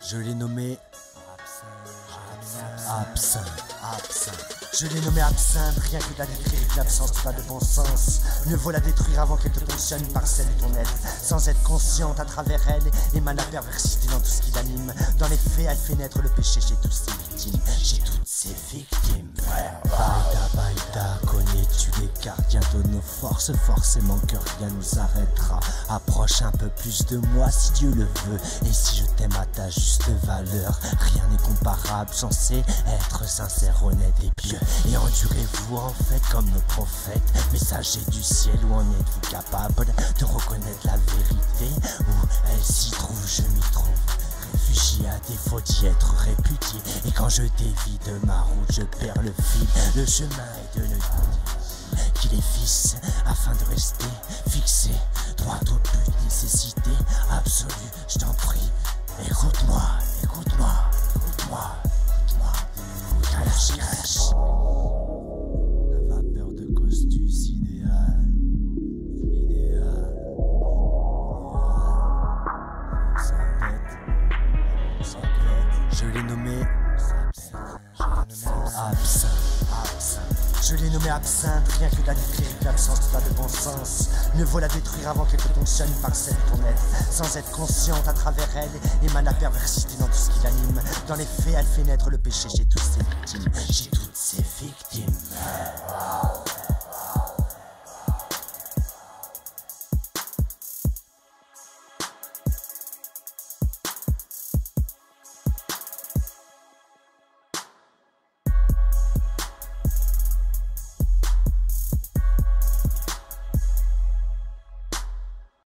Je l'ai nommé Absinthe, absinthe. Je l'ai nommé absinthe, rien que la décrire, l'absence pas de bon sens. Mieux vaut la détruire avant qu'elle te ponctionne par celle de ton être. Sans être consciente à travers elle, émane la perversité dans tout ce qui l'anime. Dans les faits, elle fait naître le péché chez tous ses victimes. Ses victimes. Baïda, baïda, connais-tu les gardiens de nos forces Forcément que rien nous arrêtera. Approche un peu plus de moi si Dieu le veut. Et si je t'aime à ta juste valeur, rien n'est comparable, censé être sincère, honnête et pieux. Et endurez-vous en fait comme nos prophètes, messagers du ciel, où en êtes-vous capable de reconnaître la vérité Et quand je dévie de ma route, je perds le fil. Le chemin est de ne dire qu'il est fils afin de rester fixé Je l'ai nommé Absinthe. Je l'ai nommé absinthe, rien que la décrire, l'absence pas de bon sens. Mieux vaut la détruire avant qu'elle te fonctionne par celle de ton. Sans être consciente à travers elle, émane la perversité dans tout ce qui l'anime. Dans les faits, elle fait naître le péché chez toutes ses victimes. Chez toutes.